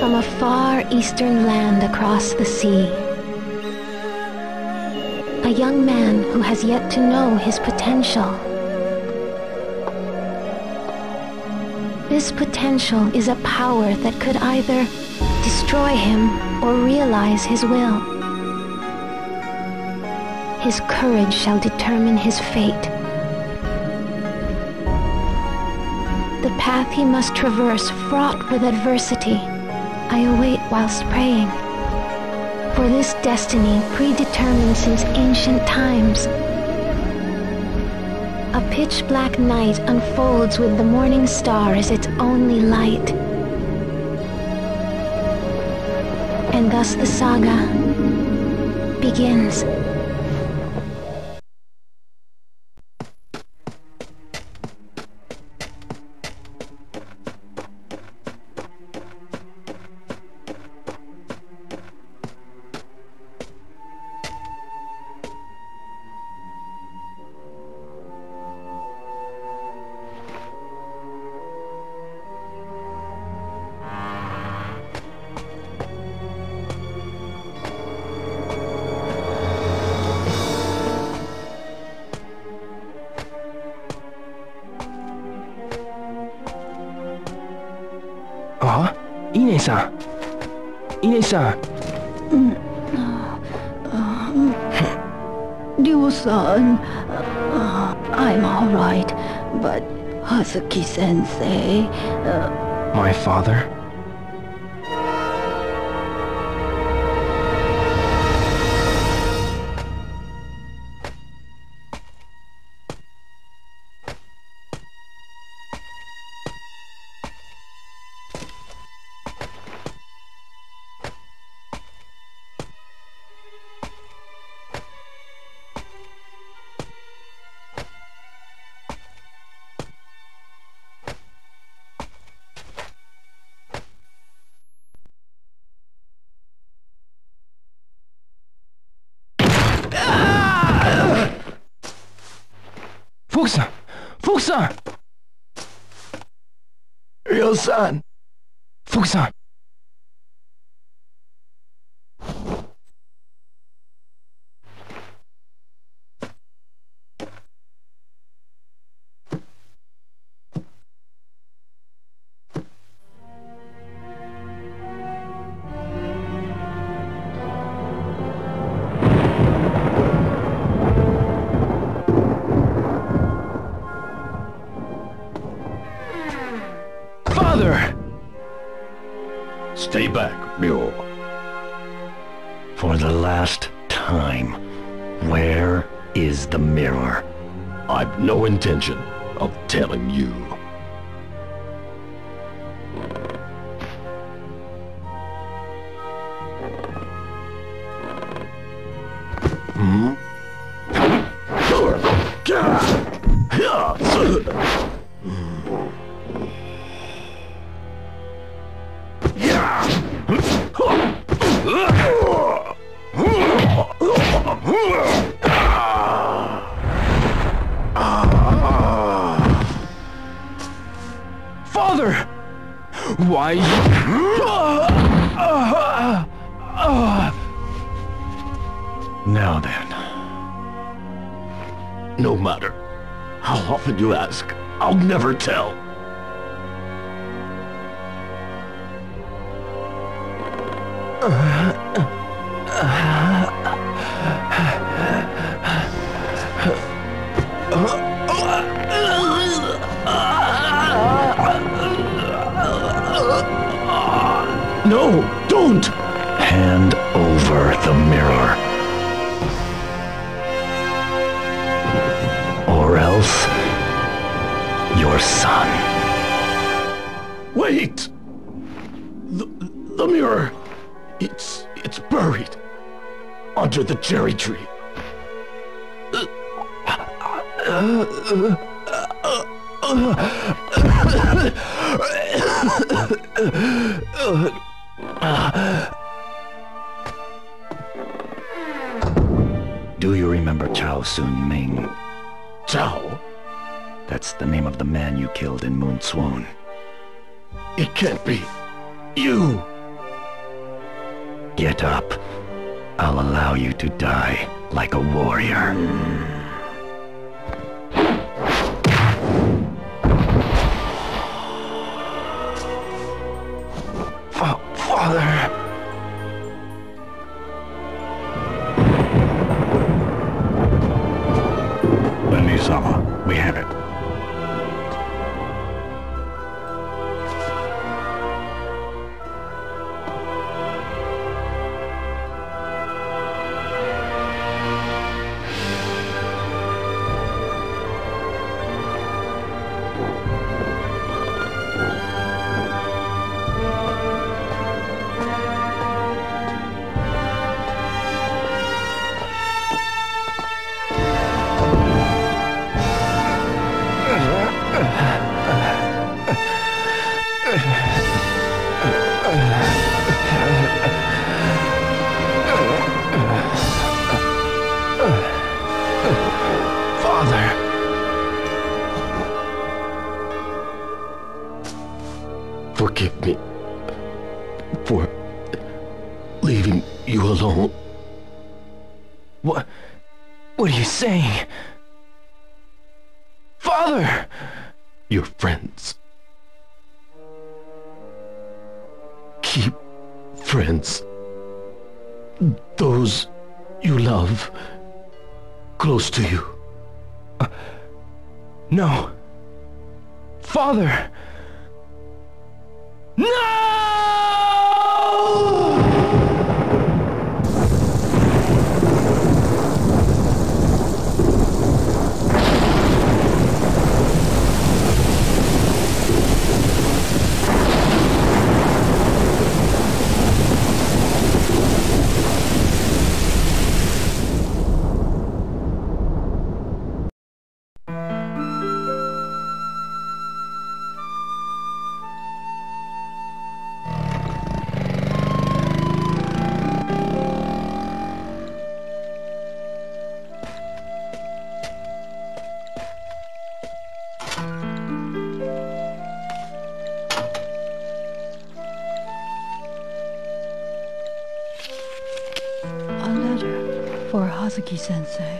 from a far eastern land across the sea. A young man who has yet to know his potential. This potential is a power that could either destroy him or realize his will. His courage shall determine his fate. The path he must traverse fraught with adversity, I await whilst praying. For this destiny predetermined since ancient times. A pitch black night unfolds with the morning star as its only light. And thus the saga begins. Ine-san. Ryo-san, uh, I'm alright, but Hazuki-sensei, uh, My father. Ryo-san! Fukusan! Father! For the last time, where is the mirror? I've no intention of telling you. Hmm? Why? Now then, No matter. How often you ask, I'll never tell. No, don't! hand over the mirror. Or else, your son. Wait! The, the mirror, it's, it's buried under the cherry tree. Do you remember Chao Sun Ming? Chao, That's the name of the man you killed in Moon Swoon. it can't be. You! Get up. I'll allow you to die like a warrior. What are you saying? Father! Your friends. Keep friends. Those you love close to you. Uh, no. Father! No! For Hazuki sensei.